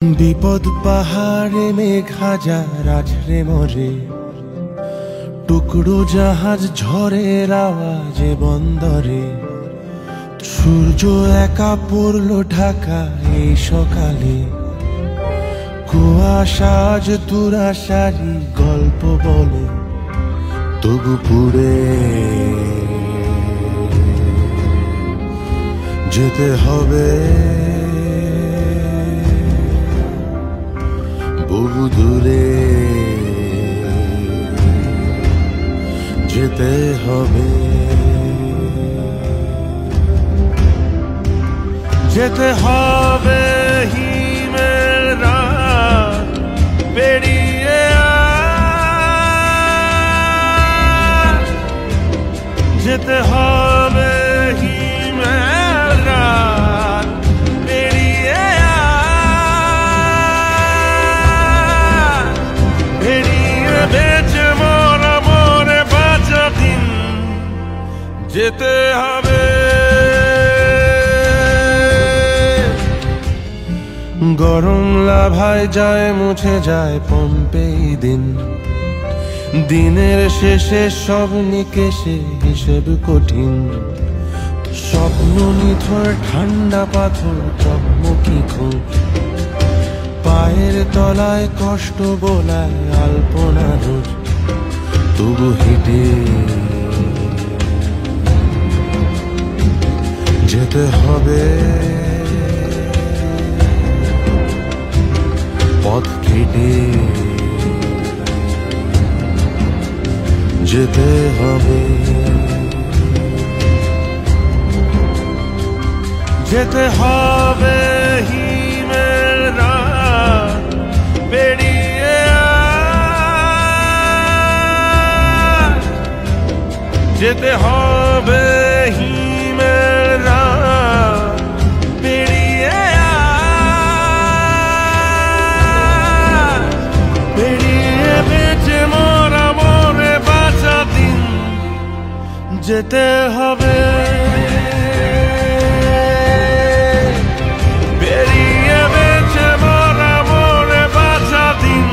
বিপদ পাহাড়ে মেঘ হাজার মরে। টুকরো জাহাজ ঝড়ের আওয়াজে বন্দরে। সূর্য একা পড়ল ঢাকা এই সকালে। কুয়াশাজ আজ দুরাশারি গল্প বলে, তবু পুরে যেতে হবে। বহু দূরে যেতে হবে যেতে হবে হিমের রাত পেরিয়ে। যেতে হবে গরম লাভায় যায়, মুছে যায় পম্পেই দিন। দিনের শেষে সব নিকেশে হিসেব কঠিন। স্বপ্ন নিথর, ঠান্ডা পাথর, চকমকি খুব পায়ের তলায় কষ্ট বোলায় আলপনা রোজ। তবু হেঁটে যেতে হবে। পথ কেটে যেতে হবে যেতে হবে হিমের রাত পেরিয়ে আজ। যেতে হবে হিমের যেতে হবে। বেরিয়ে বেঁচে মনে বাঁচা দিন।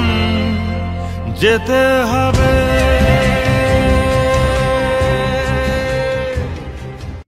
যেতে হবে।